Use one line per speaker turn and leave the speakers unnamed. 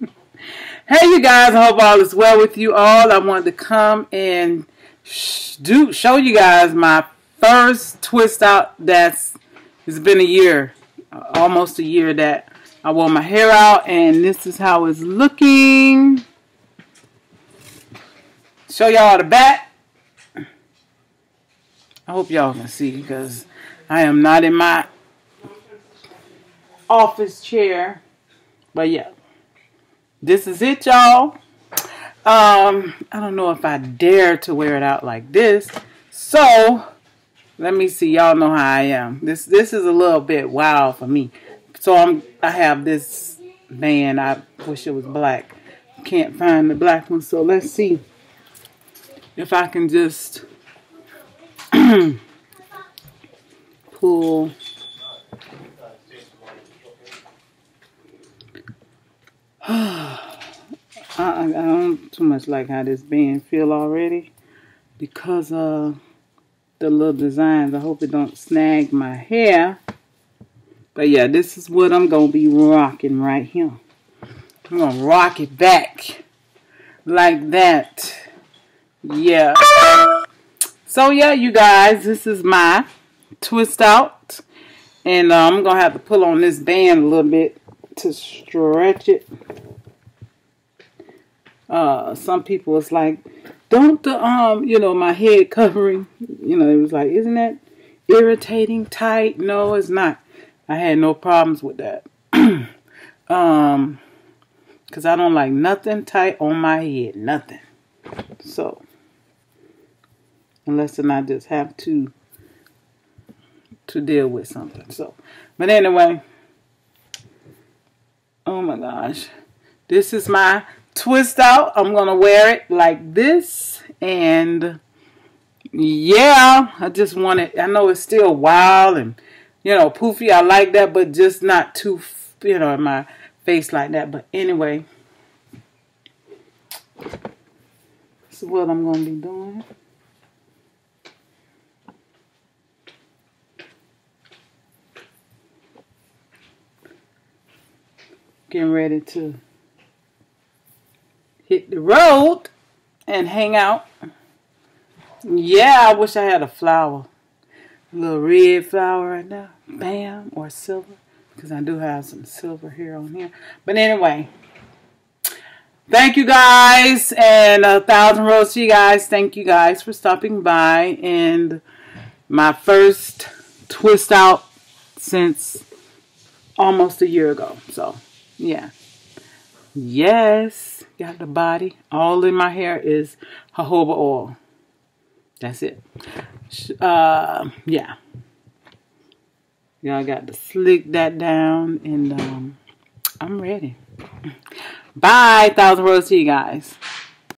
hey, you guys. I hope all is well with you all. I wanted to come and sh do show you guys my first twist out that's it's been a year almost a year that I wore my hair out and this is how it's looking show y'all the back I hope y'all can see because I am not in my office chair but yeah this is it y'all um I don't know if I dare to wear it out like this so let me see. Y'all know how I am. This this is a little bit wild for me. So I'm I have this band. I wish it was black. Can't find the black one. So let's see if I can just pull. I don't too much like how this band feel already because uh the little designs. I hope it don't snag my hair. But yeah, this is what I'm going to be rocking right here. I'm going to rock it back like that. Yeah. So yeah, you guys, this is my twist out. And uh, I'm going to have to pull on this band a little bit to stretch it. Uh, some people, it's like, don't the um you know my head covering you know it was like isn't that irritating? Tight? No it's not. I had no problems with that. Um because i don't like nothing tight on my head nothing. So unless then i just have to to deal with something. So but anyway oh my gosh. This is my twist out. I'm going to wear it like this. And yeah, I just want it. I know it's still wild and, you know, poofy. I like that, but just not too, you know, in my face like that. But anyway, this is what I'm going to be doing. Getting ready to the road and hang out. Yeah, I wish I had a flower. A little red flower right now. Bam. Or silver. Because I do have some silver here on here. But anyway. Thank you guys. And a thousand roses to you guys. Thank you guys for stopping by. And my first twist out since almost a year ago. So, yeah. Yes, got the body. All in my hair is jojoba oil. That's it. Uh, yeah. Y'all got to slick that down and um, I'm ready. Bye. Thousand roses to you guys.